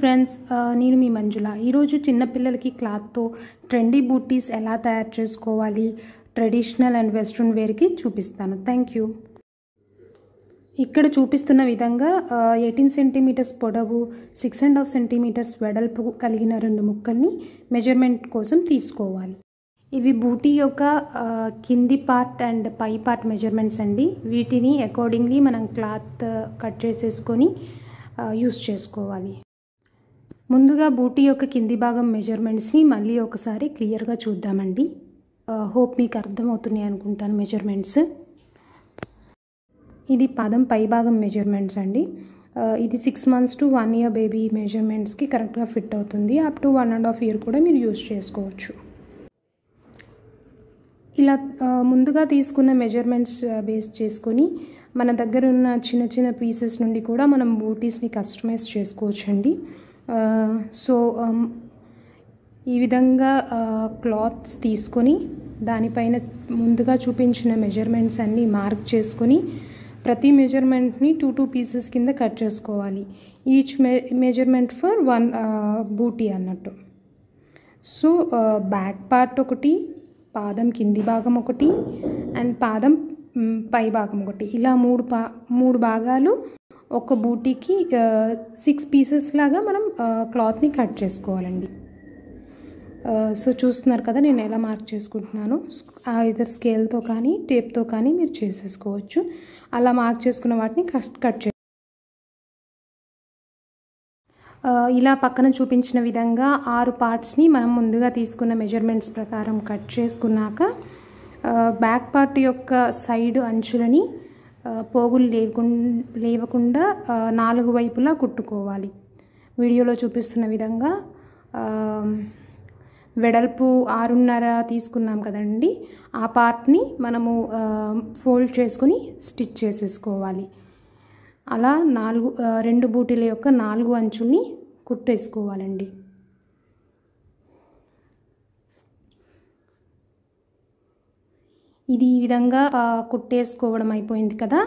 Friends uh, నేను మీ మంజుల. ఈరోజు చిన్నపిల్లలకి క్లాత్తో ట్రెండీ బూటీస్ ఎలా తయారు చేసుకోవాలి? ట్రెడిషనల్ అండ్ వెస్ట్రన్ వేర్కి చూపిస్తాను. Thank you. ఇక్కడ చూపిస్తున్న విధంగా ఎయిటీన్ సెంటీమీటర్స్ పొడవు సిక్స్ అండ్ హాఫ్ సెంటీమీటర్స్ వెడల్పు కలిగిన రెండు ముక్కల్ని మెజర్మెంట్ కోసం తీసుకోవాలి. ఇవి బూటీ యొక్క కింది పార్ట్ అండ్ పై పార్ట్ మెజర్మెంట్స్ అండి. వీటిని అకార్డింగ్లీ మనం క్లాత్ కట్ చేసేసుకొని యూస్ చేసుకోవాలి. ముందుగా బూటీ యొక్క కింది భాగం మెజర్మెంట్స్ని మళ్ళీ ఒకసారి క్లియర్గా చూద్దామండి. హోప్ మీకు అర్థమవుతున్నాయి అనుకుంటాను మెజర్మెంట్స్. ఇది పదం పై భాగం మెజర్మెంట్స్ అండి. ఇది six months to one year baby మెజర్మెంట్స్కి కరెక్ట్గా ఫిట్ అవుతుంది. Up to one and half year కూడా మీరు యూజ్ చేసుకోవచ్చు. ఇలా ముందుగా తీసుకున్న మెజర్మెంట్స్ బేస్ చేసుకొని మన దగ్గర ఉన్న చిన్న చిన్న పీసెస్ నుండి కూడా మనం బూటీస్ని కస్టమైజ్ చేసుకోవచ్చండి. సో um, ఈ విధంగా క్లాత్స్ తీసుకొని దానిపైన ముందుగా చూపించిన మెజర్మెంట్స్ అన్నీ మార్క్ చేసుకొని ప్రతి మెజర్మెంట్ని టూ టూ పీసెస్ కింద కట్ చేసుకోవాలి. ఈచ్ మె మెజర్మెంట్ ఫర్ వన్ బూటీ అన్నట్టు. సో బ్యాక్ పార్ట్ ఒకటి పాదం కింది భాగం ఒకటి అండ్ పాదం పై భాగం ఒకటి. ఇలా మూడు పా మూడు భాగాలు ఒక బూటీకి సిక్స్ పీసెస్ లాగా మనం క్లాత్ని కట్ చేసుకోవాలండి. సో చూస్తున్నారు కదా నేను ఎలా మార్క్ చేసుకుంటున్నాను. ఇద్దరు స్కేల్తో కానీ టేప్తో కానీ మీరు చేసేసుకోవచ్చు. అలా మార్క్ చేసుకున్న వాటిని కట్ కట్ చే ఇలా పక్కన చూపించిన విధంగా ఆరు పార్ట్స్ని మనం ముందుగా తీసుకున్న మెజర్మెంట్స్ ప్రకారం కట్ చేసుకున్నాక బ్యాక్ పార్ట్ యొక్క సైడ్ అంచులని పోగులు లేకుండా లేవకుండా నాలుగు వైపులా కుట్టుకోవాలి. వీడియోలో చూపిస్తున్న విధంగా వెడల్పు ఆరున్నర తీసుకున్నాం కదండి. ఆ పార్ట్ని మనము ఫోల్డ్ చేసుకొని స్టిచ్ చేసేసుకోవాలి. అలా నాలుగు రెండు బూటీల యొక్క నాలుగు అంచుల్ని కుట్టేసుకోవాలండి. ఇది ఈ విధంగా కుట్టేసుకోవడం అయిపోయింది కదా.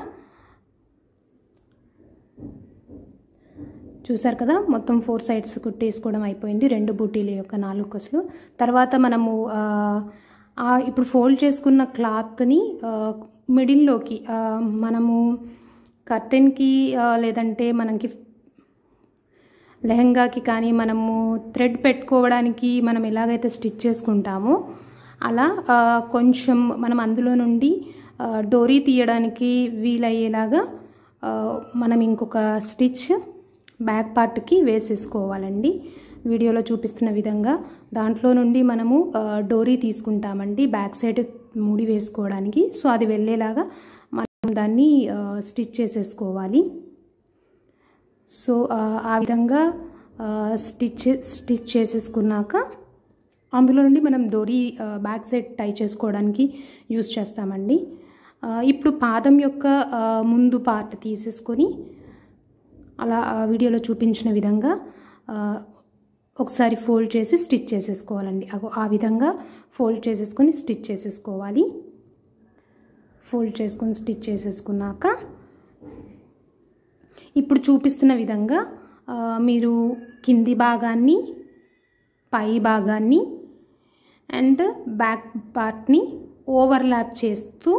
చూసారు కదా? మొత్తం ఫోర్ సైడ్స్ కుట్టేసుకోవడం అయిపోయింది. రెండు బూటీల యొక్క నాలుగు కొసలు. తర్వాత మనము ఇప్పుడు ఫోల్డ్ చేసుకున్న క్లాత్ని మిడిల్లోకి మనము కర్టెన్కి లేదంటే మనకి లెహంగాకి కానీ మనము థ్రెడ్ పెట్టుకోవడానికి మనం ఎలాగైతే స్టిచ్ చేసుకుంటామో అలా కొంచెం మనం అందులో నుండి డోరీ తీయడానికి వీలయ్యేలాగా మనం ఇంకొక స్టిచ్ బ్యాక్ పార్ట్కి వేసేసుకోవాలండి. వీడియోలో చూపిస్తున్న విధంగా దాంట్లో నుండి మనము డోరీ తీసుకుంటామండి బ్యాక్ సైడ్ ముడి వేసుకోవడానికి. సో అది వెళ్ళేలాగా మనం దాన్ని స్టిచ్ చేసేసుకోవాలి. సో ఆ, విధంగా స్టిచ్ స్టిచ్ చేసేసుకున్నాక అందులో నుండి మనం డోరీ బ్యాక్ సైడ్ టై చేసుకోవడానికి యూస్ చేస్తామండి. ఇప్పుడు పాదం యొక్క ముందు పార్ట్ తీసేసుకొని అలా ఆ వీడియోలో చూపించిన విధంగా ఒకసారి ఫోల్డ్ చేసి స్టిచ్ చేసేసుకోవాలండి. ఆ విధంగా ఫోల్డ్ చేసేసుకొని స్టిచ్ చేసేసుకోవాలి. ఫోల్డ్ చేసుకొని స్టిచ్ చేసేసుకున్నాక ఇప్పుడు చూపిస్తున్న విధంగా మీరు కింది భాగాన్ని పై భాగాన్ని అండ్ బ్యాక్ పార్ట్ని ఓవర్లాప్ చేస్తూ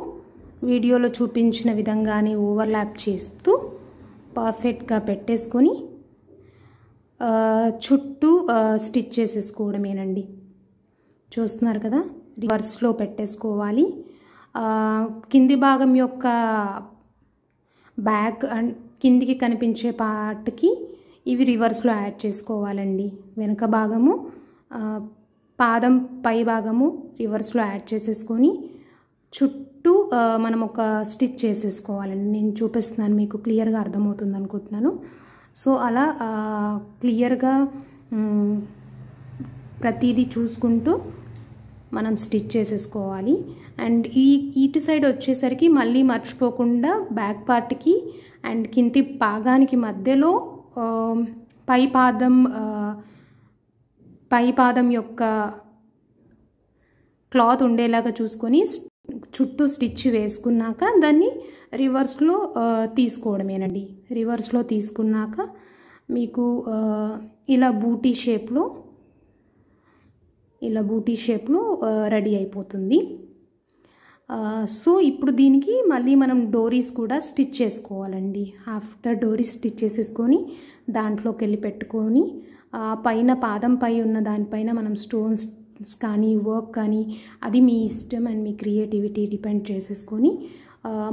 వీడియోలో చూపించిన విధంగానే ఓవర్లాప్ చేస్తూ పర్ఫెక్ట్గా పెట్టేసుకొని చుట్టూ స్టిచ్ చేసేసుకోవడమేనండి. చూస్తున్నారు కదా? రివర్స్లో పెట్టేసుకోవాలి. కింది భాగం యొక్క బ్యాక్ అండ్ కిందికి కనిపించే పార్ట్కి ఇవి రివర్స్లో యాడ్ చేసుకోవాలండి. వెనక భాగము పాదం పై భాగము రివర్స్లో యాడ్ చేసేసుకొని చుట్టూ మనం ఒక స్టిచ్ చేసేసుకోవాలండి నేను చూపిస్తున్నాను మీకు క్లియర్గా అర్థమవుతుంది అనుకుంటున్నాను. సో అలా క్లియర్గా ప్రతిదీ చూసుకుంటూ మనం స్టిచ్ చేసేసుకోవాలి. అండ్ ఈ ఇటు సైడ్ వచ్చేసరికి మళ్ళీ మర్చిపోకుండా బ్యాక్ పార్ట్కి అండ్ కింది పాగానికి మధ్యలో పై పాదం పై పాదం యొక్క క్లాత్ ఉండేలాగా చూసుకొని చుట్టూ స్టిచ్ వేసుకున్నాక దాన్ని రివర్స్లో తీసుకోవడమేనండి. రివర్స్లో తీసుకున్నాక మీకు ఇలా బూటీ షేప్లో ఇలా బూటీ షేప్లో రెడీ అయిపోతుంది. సో ఇప్పుడు దీనికి మళ్ళీ మనం డోరీస్ కూడా స్టిచ్ చేసుకోవాలండి. ఆఫ్టర్ డోరీస్ స్టిచ్ చేసేసుకొని దాంట్లోకి వెళ్ళి పెట్టుకొని పైన పాదం పై ఉన్న దానిపైన మనం స్టోన్స్ కానీ వర్క్ కానీ అది మీ ఇష్టం అండ్ మీ క్రియేటివిటీ డిపెండ్ చేసేసుకొని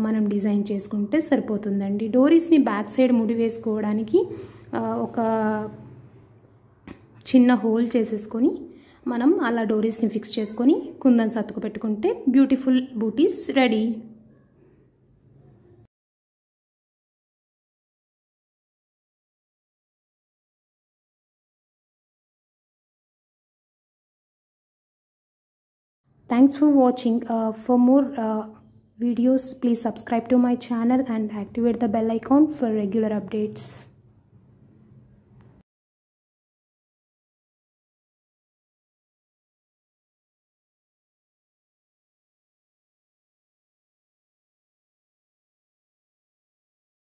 మనం డిజైన్ చేసుకుంటే సరిపోతుందండి. డోరీస్ని బ్యాక్ సైడ్ ముడి వేసుకోవడానికి ఒక చిన్న హోల్ చేసేసుకొని మనం అలా డోరీస్ని ఫిక్స్ చేసుకొని కుందన్ సత్తుకు పెట్టుకుంటే beautiful booties ready. Thanks for watching. Uh, for more uh, videos please subscribe to my channel and activate the bell icon for regular updates